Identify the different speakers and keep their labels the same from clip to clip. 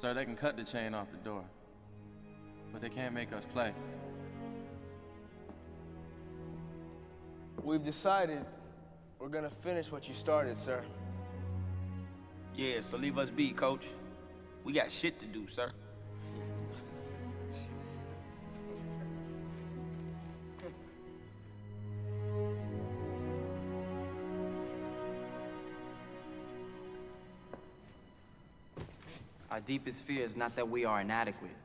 Speaker 1: Sir, they can cut the chain off the door. But they can't make us play.
Speaker 2: We've decided we're gonna finish what you started, sir.
Speaker 3: Yeah, so leave us be, coach. We got shit to do, sir.
Speaker 4: Our deepest fear is not that we are inadequate.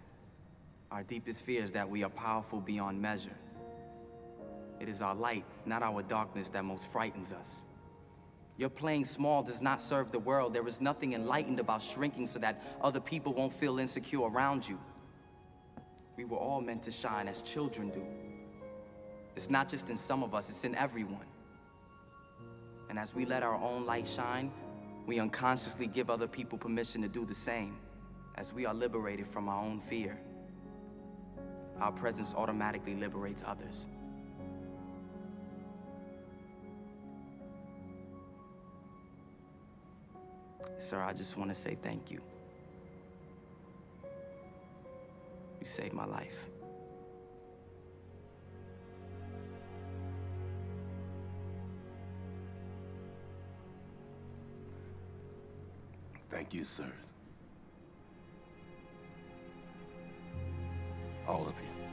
Speaker 4: Our deepest fear is that we are powerful beyond measure. It is our light, not our darkness, that most frightens us. Your playing small does not serve the world. There is nothing enlightened about shrinking so that other people won't feel insecure around you. We were all meant to shine as children do. It's not just in some of us, it's in everyone. And as we let our own light shine, we unconsciously give other people permission to do the same, as we are liberated from our own fear. Our presence automatically liberates others. Sir, I just want to say thank you. You saved my life.
Speaker 5: Thank you, sirs. All of you.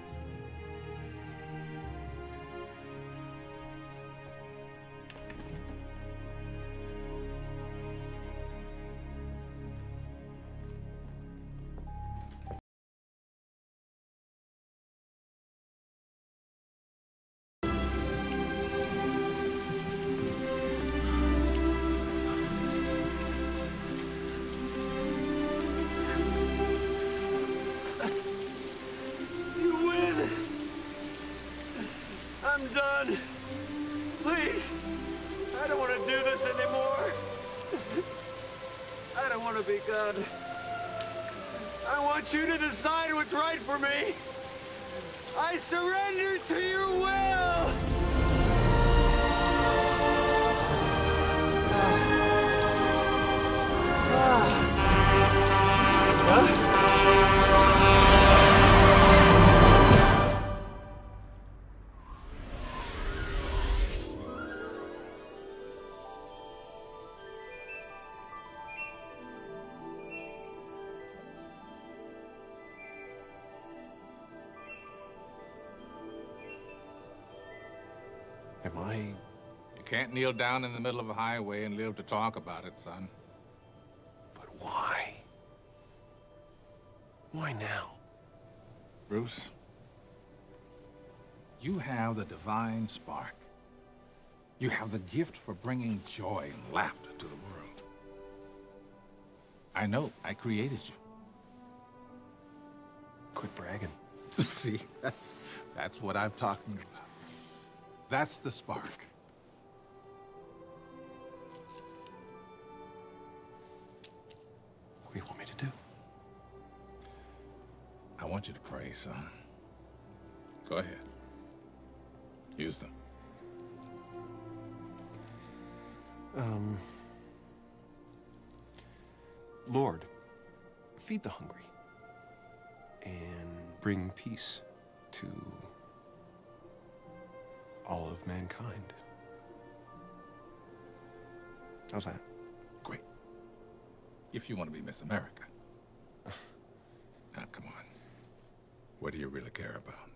Speaker 6: Decide what's right for me. I surrender to your will.
Speaker 5: I...
Speaker 7: You can't kneel down in the middle of a highway and live to talk about it, son.
Speaker 5: But why? Why now?
Speaker 7: Bruce, you have the divine spark. You have the gift for bringing joy and laughter to the world. I know, I created you.
Speaker 5: Quit bragging.
Speaker 7: See, that's, that's what I'm talking about. That's the spark.
Speaker 5: What do you want me to do?
Speaker 7: I want you to pray, son. Go ahead. Use them.
Speaker 5: Um... Lord, feed the hungry. And bring peace to all of mankind. How's that?
Speaker 7: Great. If you want to be Miss America. now, come on. What do you really care about?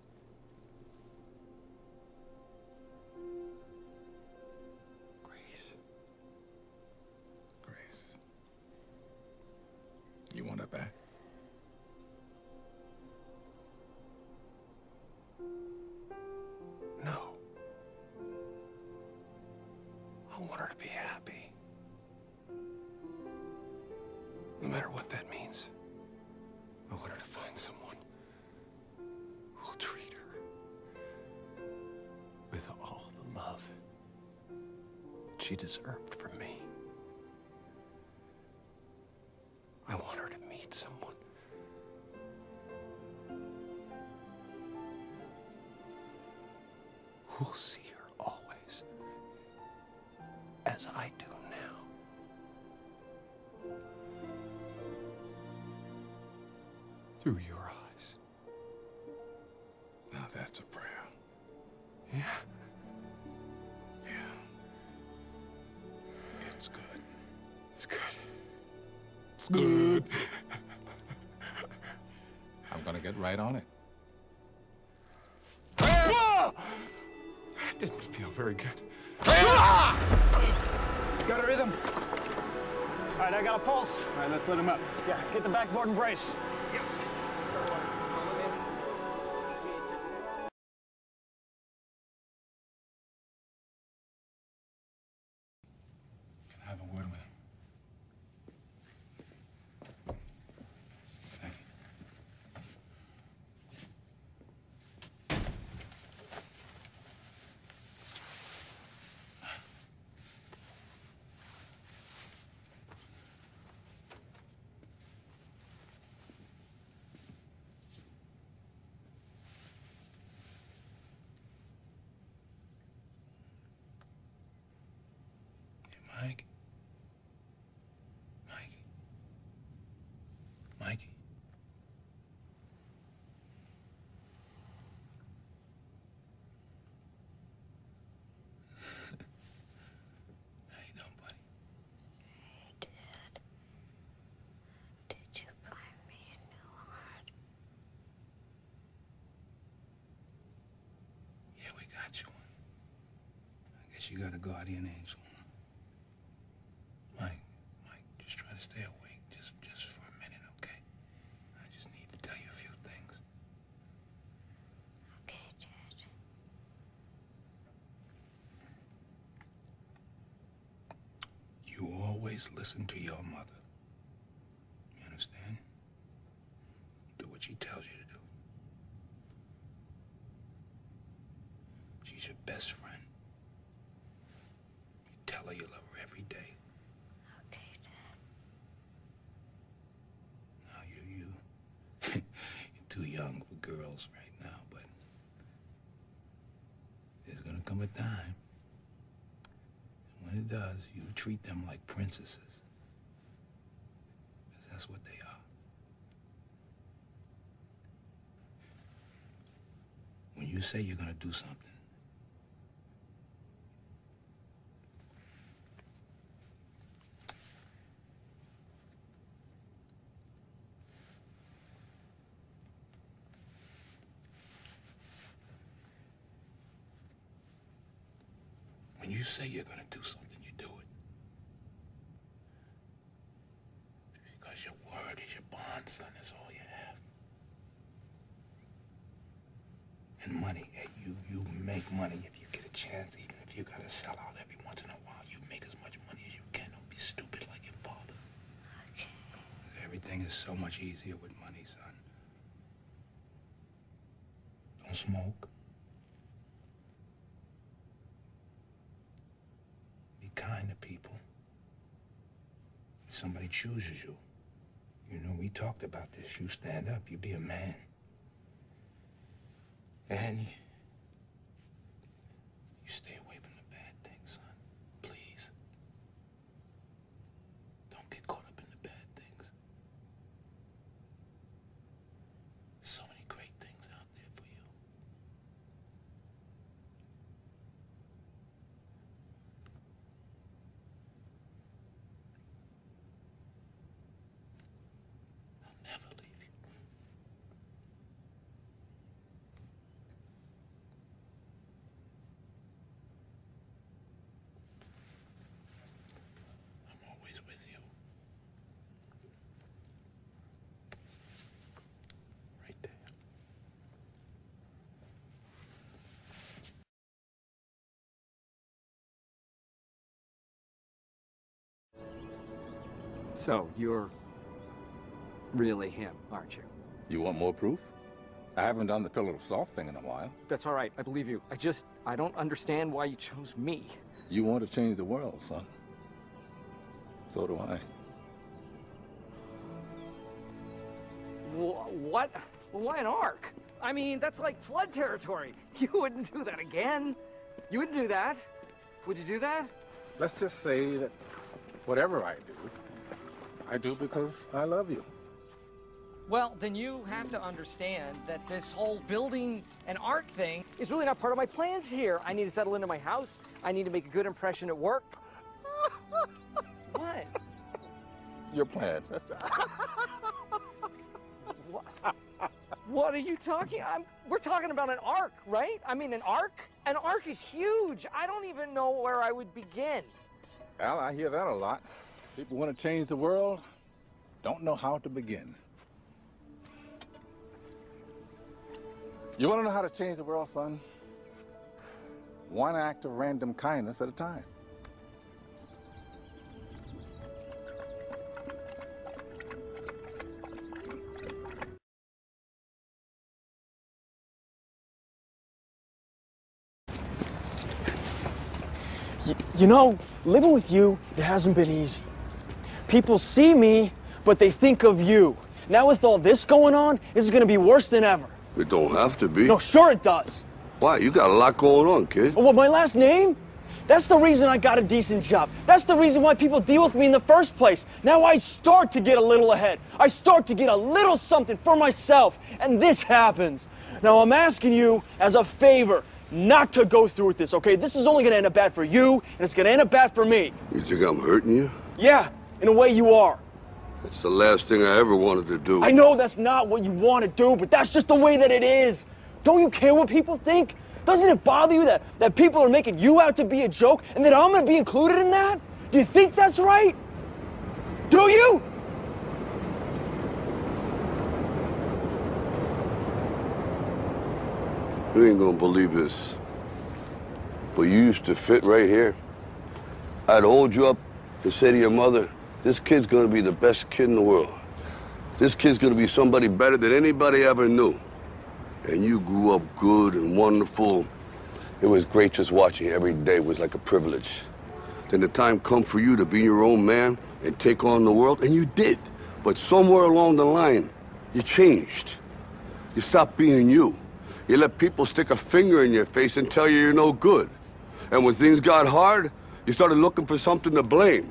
Speaker 5: As I do now. through your eyes.
Speaker 8: Now that's a prayer.
Speaker 5: Yeah.
Speaker 8: Yeah. It's good.
Speaker 5: It's good. It's good.
Speaker 8: I'm gonna get right on it.
Speaker 5: That didn't feel very good.
Speaker 9: Got a rhythm. All right, I got a pulse. All right, let's let him up. Yeah, get the backboard and brace.
Speaker 8: Can I have a word with him? Thank you. Hey, Mike. Mikey. Mikey. How you doing, buddy?
Speaker 10: Did you find me a new heart?
Speaker 8: Yeah, we got you one. I guess you got a guardian angel. Mike, Mike, just try to stay awake, just just for a minute, okay? I just need to tell you a few things.
Speaker 10: Okay, Dad.
Speaker 8: You always listen to your mother. You understand? Do what she tells you to do. She's your best friend. You tell her you love her every day.
Speaker 10: Okay, Dad.
Speaker 8: Now you you you're too young for girls right now, but there's gonna come a time. And when it does, you treat them like princesses. Because that's what they are. When you say you're gonna do something, you say you're gonna do something, you do it. Because your word is your bond, son. That's all you have. And money, hey, you you make money if you get a chance, even if you gotta sell out every once in a while. You make as much money as you can. Don't be stupid like your father.
Speaker 10: Okay.
Speaker 8: Everything is so much easier with money, son. Don't smoke. Kind to people. Somebody chooses you, you know, we talked about this. You stand up, you be a man. And you, you stay away from the bad things, son. Please. Don't get caught up in the bad things. So many great things out there for you. I'll never leave you. I'm always with you. Right there.
Speaker 11: So, you're really him, aren't you?
Speaker 7: You want more proof? I haven't done the pillar of salt thing in a while.
Speaker 11: That's all right, I believe you. I just, I don't understand why you chose me.
Speaker 7: You want to change the world, son. So do I.
Speaker 11: Wh- what? Why an ark? I mean, that's like flood territory. You wouldn't do that again. You wouldn't do that. Would you do that?
Speaker 7: Let's just say that whatever I do, I do because I love you.
Speaker 11: Well, then you have to understand that this whole building and art thing is really not part of my plans here. I need to settle into my house. I need to make a good impression at work. what?
Speaker 12: Your plans.
Speaker 11: What are you talking? I'm, we're talking about an ark, right? I mean, an ark? An ark is huge. I don't even know where I would begin.
Speaker 12: Al, I hear that a lot. People want to change the world, don't know how to begin. You want to know how to change the world, son? One act of random kindness at a time.
Speaker 2: You know, living with you, it hasn't been easy. People see me, but they think of you. Now with all this going on, this is gonna be worse than ever.
Speaker 13: It don't have to be.
Speaker 2: No, sure it does.
Speaker 13: Why? You got a lot going on, kid.
Speaker 2: Oh, what, my last name? That's the reason I got a decent job. That's the reason why people deal with me in the first place. Now I start to get a little ahead. I start to get a little something for myself. And this happens. Now I'm asking you as a favor not to go through with this, okay? This is only gonna end up bad for you, and it's gonna end up bad for me.
Speaker 13: You think I'm hurting you?
Speaker 2: Yeah, in a way you are.
Speaker 13: That's the last thing I ever wanted to do.
Speaker 2: I know that's not what you want to do, but that's just the way that it is. Don't you care what people think? Doesn't it bother you that, that people are making you out to be a joke and that I'm gonna be included in that? Do you think that's right? Do you?
Speaker 13: You ain't gonna believe this. But you used to fit right here. I'd hold you up and say to your mother, this kid's gonna be the best kid in the world. This kid's gonna be somebody better than anybody ever knew. And you grew up good and wonderful. It was great just watching every day was like a privilege. Then the time come for you to be your own man and take on the world, and you did. But somewhere along the line, you changed. You stopped being you. You let people stick a finger in your face and tell you you're no good. And when things got hard, you started looking for something to blame,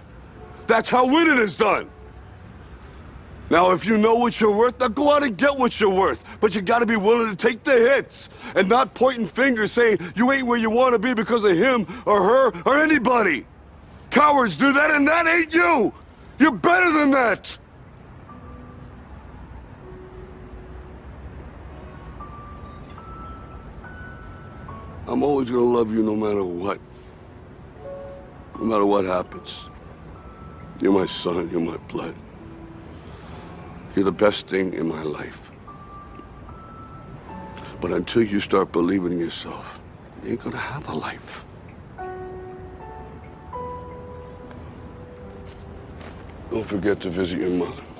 Speaker 13: That's how winning is done. Now, if you know what you're worth, now go out and get what you're worth. But you gotta be willing to take the hits and not pointing fingers saying you ain't where you wanna be because of him or her or anybody. Cowards do that and that ain't you. You're better than that. I'm always gonna love you no matter what. No matter what happens. You're my son, you're my blood. You're the best thing in my life. But until you start believing in yourself, you ain't gonna have a life. Don't forget to visit your mother.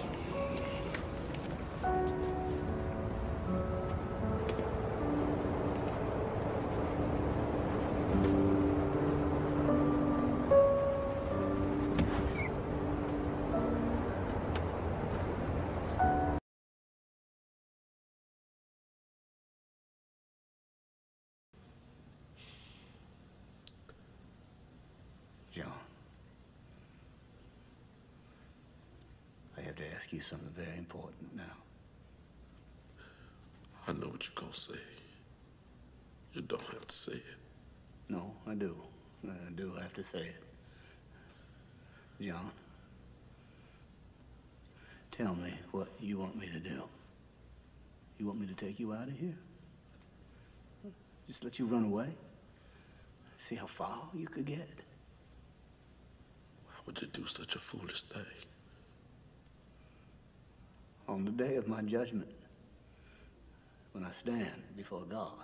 Speaker 14: Ask you something very important now.
Speaker 15: I know what you're gonna say. You don't have to say it.
Speaker 14: No, I do. I do have to say it. John, tell me what you want me to do. You want me to take you out of here? Just let you run away? See how far you could get?
Speaker 15: Why would you do such a foolish thing?
Speaker 14: On the day of my judgment, when I stand before God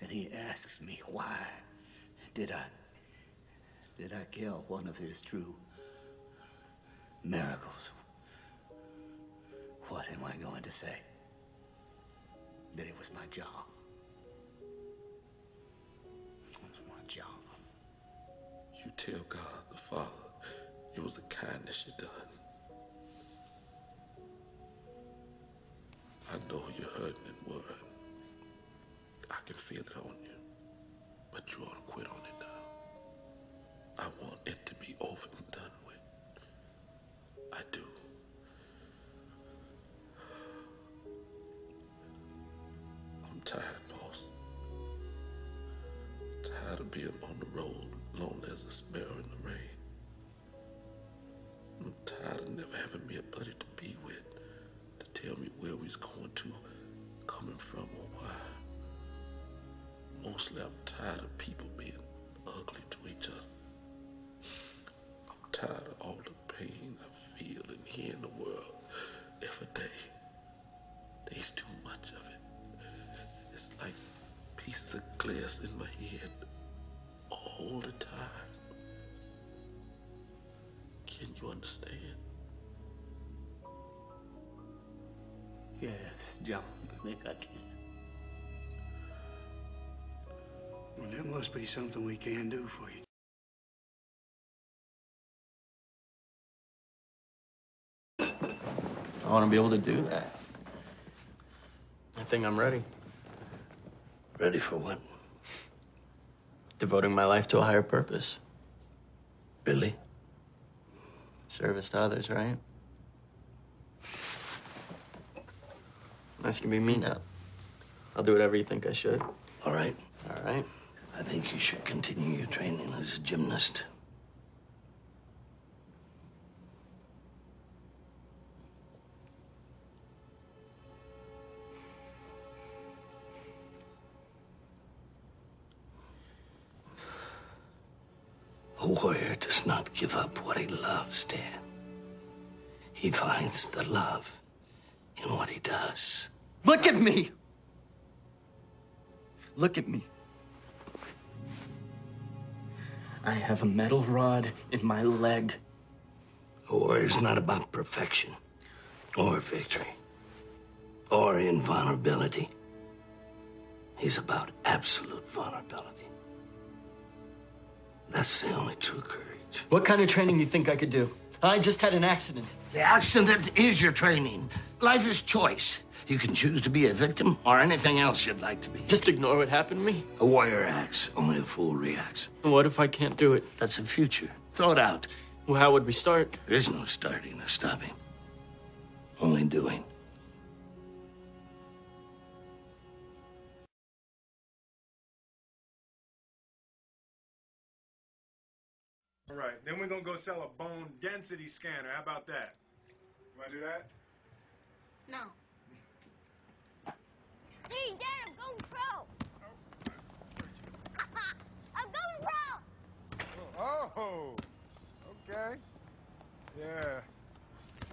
Speaker 14: and he asks me, why did I, did I kill one of his true miracles? what am I going to say? That it was my job. It was my job.
Speaker 15: You tell God the Father it was a kindness you done. I know you're hurting and worried. I can feel it on you. But you ought to quit on it now. I want it to be over and done with. I do. Pieces of glass in my head all the time. Can you understand?
Speaker 14: Yes, John, I think I can. Well, there must be something we can do for you.
Speaker 16: I want to be able to do that. I think I'm ready.
Speaker 14: Ready for what?
Speaker 16: Devoting my life to a higher purpose.
Speaker 14: Really?
Speaker 16: Service to others, right? That's gonna be me now. I'll do whatever you think I should.
Speaker 14: All right.
Speaker 16: All right.
Speaker 14: I think you should continue your training as a gymnast. Give up what he loves, Dan. He finds the love in what he does.
Speaker 16: Look at me! Look at me. I have a metal rod in my leg.
Speaker 14: A warrior's not about perfection or victory or invulnerability. He's about absolute vulnerability. That's the only true courage.
Speaker 16: What kind of training do you think I could do? I just had an accident.
Speaker 14: The accident is your training. Life is choice. You can choose to be a victim or anything else you'd like to be.
Speaker 16: Just ignore what happened to me.
Speaker 14: A warrior acts, only a fool reacts.
Speaker 16: What if I can't do it?
Speaker 14: That's the future. Throw it out.
Speaker 16: Well, how would we start?
Speaker 14: There is no starting or stopping, only doing.
Speaker 9: All right, then we're gonna go sell a bone density scanner. How about that? You wanna do that?
Speaker 17: No. Hey, Dad, I'm going pro. I'm going pro.
Speaker 9: Oh, okay. Yeah.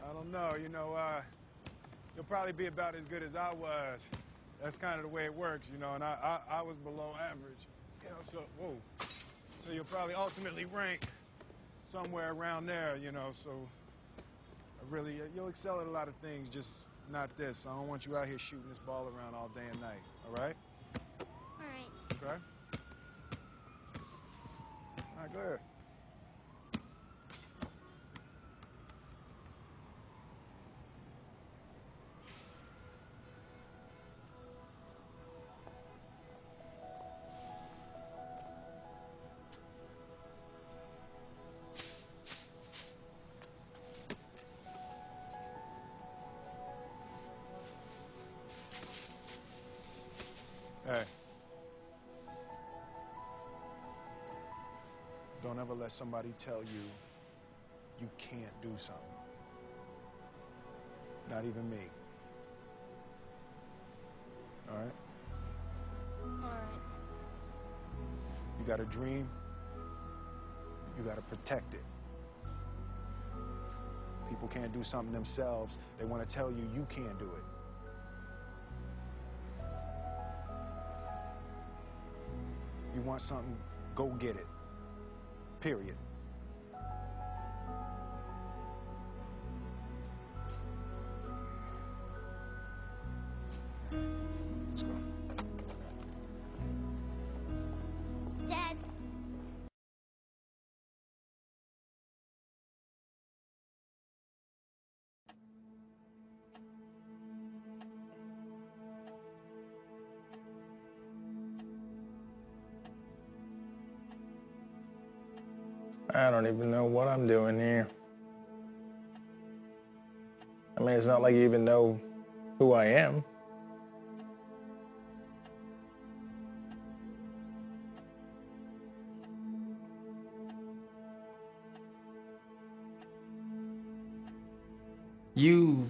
Speaker 9: I don't know. You know, uh, you'll probably be about as good as I was. That's kind of the way it works, you know. And I, I, I was below average. You know, so whoa. So you'll probably ultimately rank somewhere around there, you know. So I really, uh, you'll excel at a lot of things, just not this. I don't want you out here shooting this ball around all day and night. All right?
Speaker 17: All right.
Speaker 9: Okay. All right, go ahead. Let somebody tell you you can't do something. Not even me. All right?
Speaker 17: All right.
Speaker 9: You got a dream, you got to protect it. People can't do something themselves. They want to tell you you can't do it. You want something, go get it. Period.
Speaker 18: I don't even know what I'm doing here. I mean, it's not like you even know who I am. You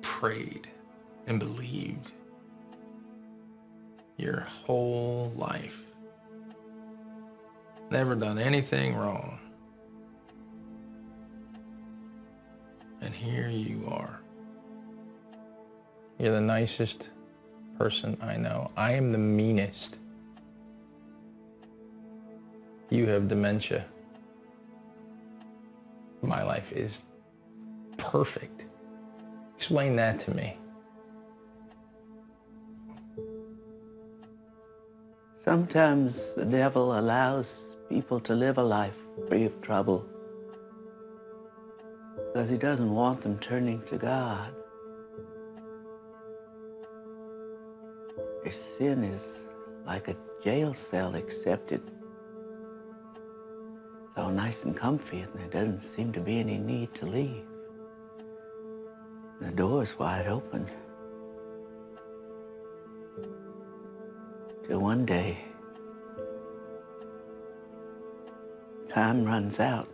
Speaker 18: prayed and believed your whole life. Never done anything wrong. And here you are. You're the nicest person I know. I am the meanest. You have dementia. My life is perfect. Explain that to me.
Speaker 19: Sometimes the devil allows people to live a life free of trouble because he doesn't want them turning to God. Their sin is like a jail cell except it's so nice and comfy and there doesn't seem to be any need to leave. The door's wide open. Till one day, time runs out.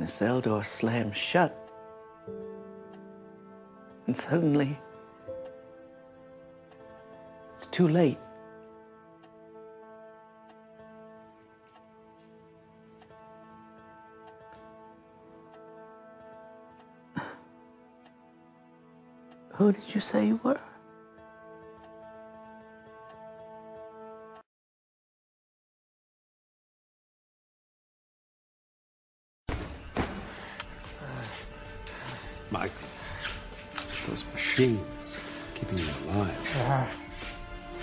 Speaker 19: The cell door slams shut. And suddenly, it's too late. Who did you say you were?
Speaker 12: Those machines keeping you alive.
Speaker 20: Uh,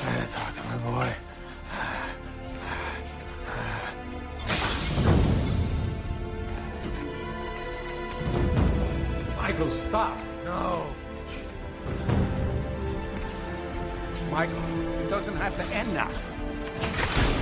Speaker 20: I talked to my boy.
Speaker 9: Michael, stop.
Speaker 20: No.
Speaker 9: Michael, it doesn't have to end now.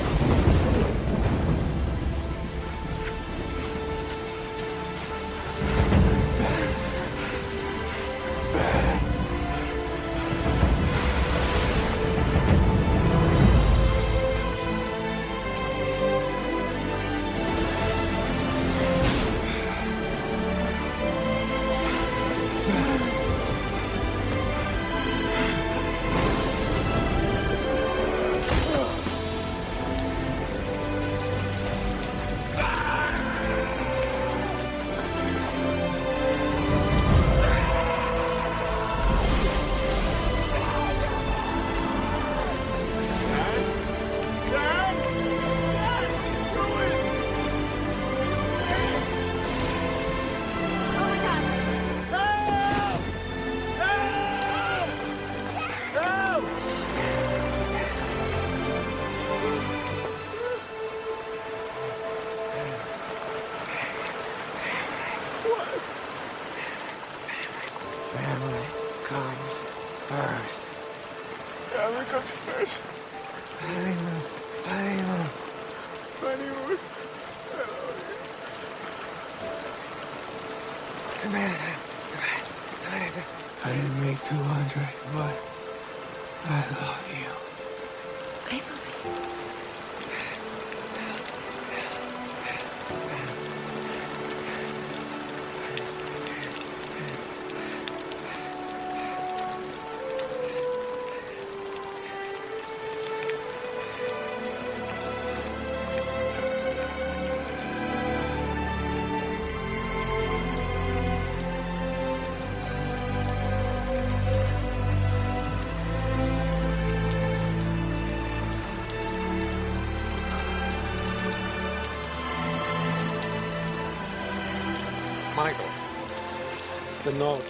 Speaker 12: The note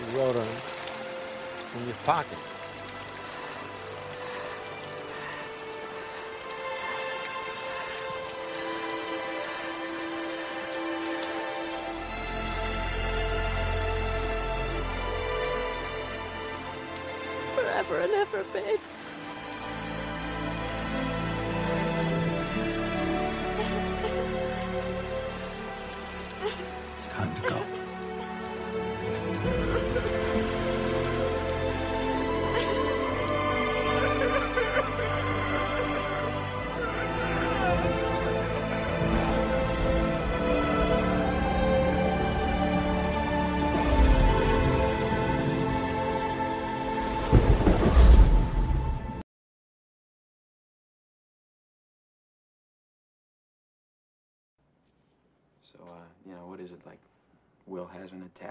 Speaker 12: you wrote on in your pocket.
Speaker 21: Forever and ever, babe.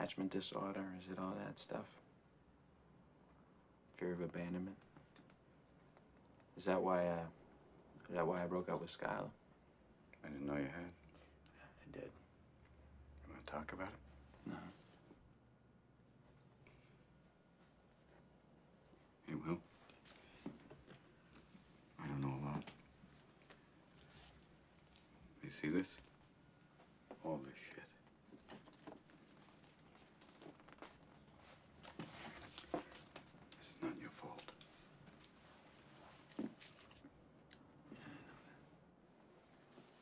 Speaker 1: Attachment disorder? Is it all that stuff? Fear of abandonment? Is that why, uh, is that why I broke up with Skylar?
Speaker 22: I didn't know you had.
Speaker 1: I did.
Speaker 22: You want to talk about it?
Speaker 1: No.
Speaker 22: Hey, Will. I don't know a lot. You see this? All this. This is not your fault.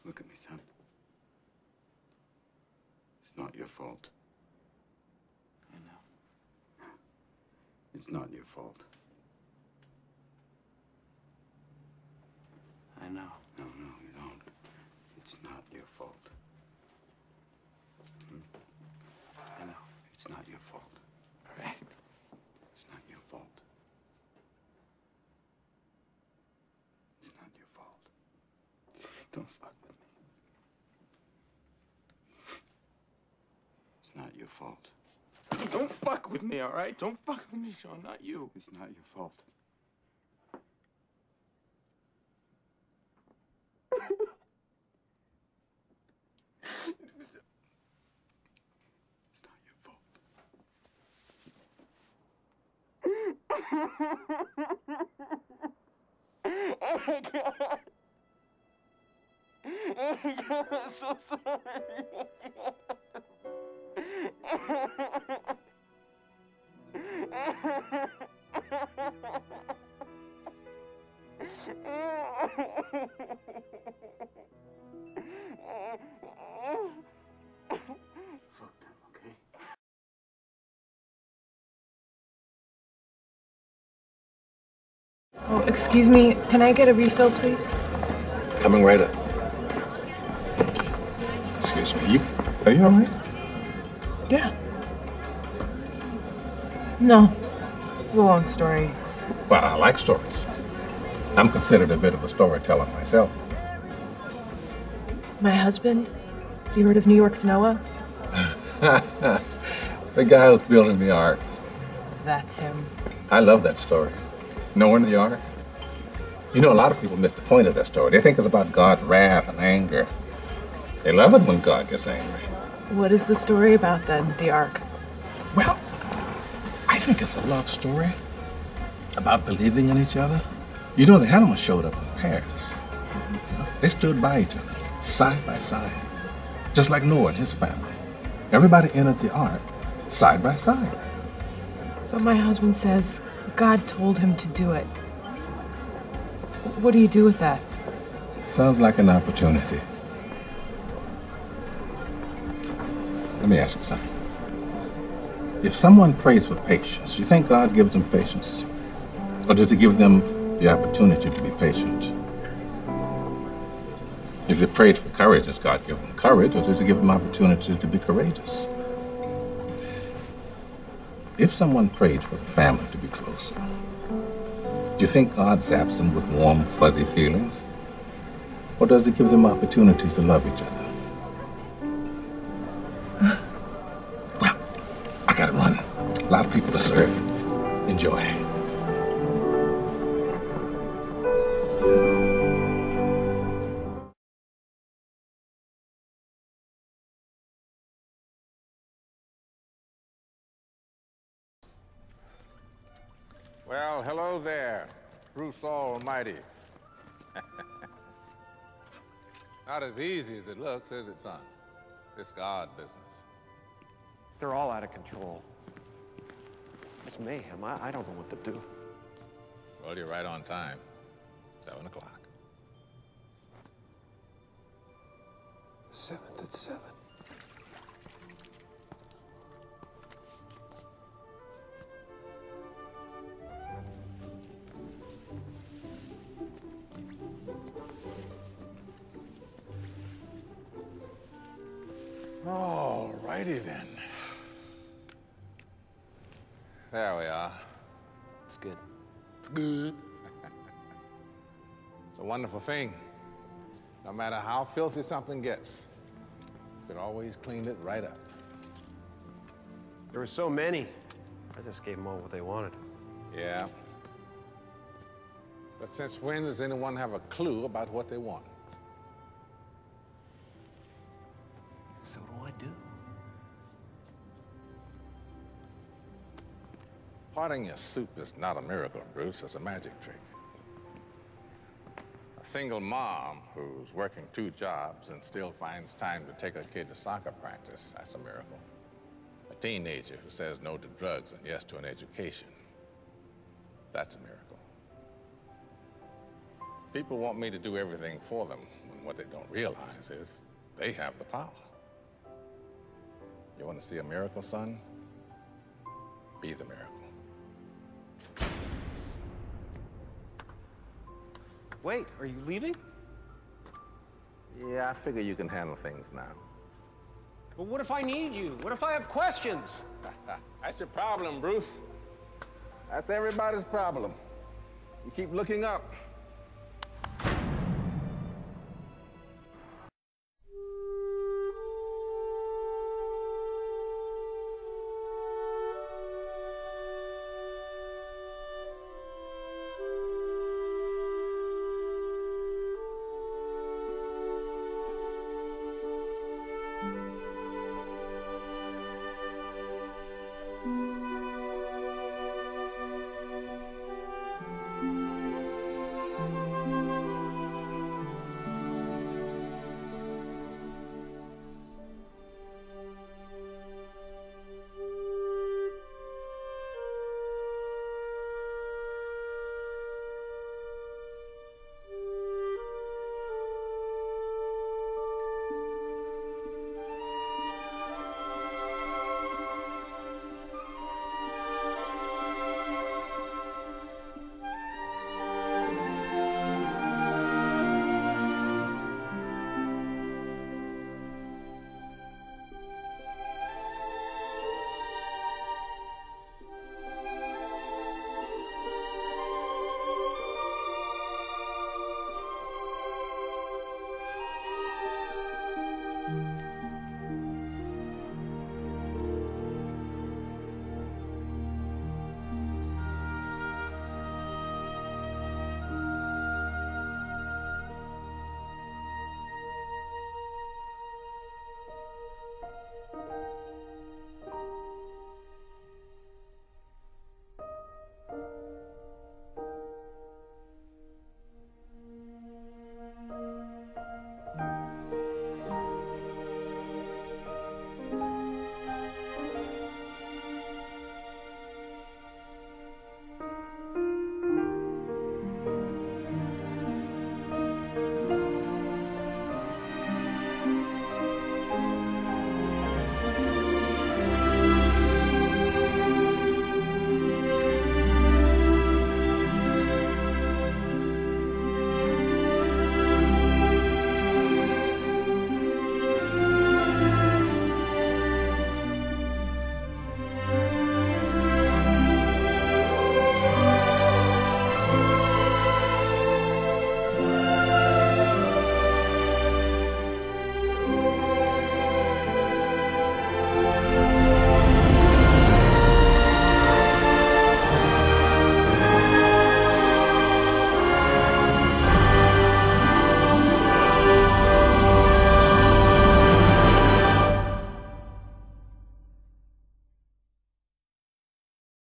Speaker 22: Look at me, son. It's not your fault.
Speaker 1: I know.
Speaker 22: It's not your fault.
Speaker 1: I know.
Speaker 22: No, no, you don't. It's not your fault. Hmm?
Speaker 1: I know.
Speaker 22: It's not your fault. All right? It's not your fault. It's not your fault. Don't fuck with me. It's not your fault.
Speaker 1: Don't fuck with me, all right? Don't fuck with me, Sean. Not you.
Speaker 22: It's not your fault.
Speaker 23: Excuse me. Can I get a refill, please?
Speaker 7: Coming right up. Excuse me. You, are you all right?
Speaker 23: Yeah. No. It's a long story.
Speaker 7: Well, I like stories. I'm considered a bit of a storyteller myself.
Speaker 23: My husband? Have you heard of New York's Noah?
Speaker 7: the guy who's building the ark.
Speaker 23: That's him.
Speaker 7: I love that story. Knowing the ark. You know, a lot of people miss the point of that story. They think it's about God's wrath and anger. They love it when God gets angry.
Speaker 23: What is the story about then, the Ark?
Speaker 7: Well, I think it's a love story about believing in each other. You know, the animals showed up in pairs. You know, they stood by each other, side by side, just like Noah and his family. Everybody entered the ark side by side.
Speaker 23: But my husband says God told him to do it. What do you do with that?
Speaker 7: Sounds like an opportunity. Let me ask you something. If someone prays for patience, you think God gives them patience? Or does he give them the opportunity to be patient? If they prayed for courage, does God give them courage, or does he give them opportunities to be courageous? If someone prayed for the family to be closer, do you think God zaps them with warm, fuzzy feelings? Or does he give them opportunities to love each other? well, I gotta run. A lot of people to serve. Enjoy.
Speaker 12: Bruce Almighty. Not as easy as it looks, is it, son? This God business.
Speaker 24: They're all out of control. It's mayhem. I, I don't know what to do.
Speaker 12: Well, you're right on time. Seven o'clock.
Speaker 24: Seventh at seven.
Speaker 12: All righty then. There we are.
Speaker 24: It's good.
Speaker 12: It's good. it's a wonderful thing. No matter how filthy something gets, you could always clean it right up.
Speaker 24: There were so many. I just gave them all what they wanted.
Speaker 12: Yeah. But since when does anyone have a clue about what they want? Parting your soup is not a miracle, Bruce. It's a magic trick. A single mom who's working two jobs and still finds time to take her kid to soccer practice, that's a miracle. A teenager who says no to drugs and yes to an education, that's a miracle. People want me to do everything for them when what they don't realize is they have the power. You want to see a miracle, son? Be the miracle.
Speaker 24: Wait, are you leaving?
Speaker 12: Yeah, I figure you can handle things now.
Speaker 24: But what if I need you? What if I have questions?
Speaker 12: That's your problem, Bruce. That's everybody's problem. You keep looking up.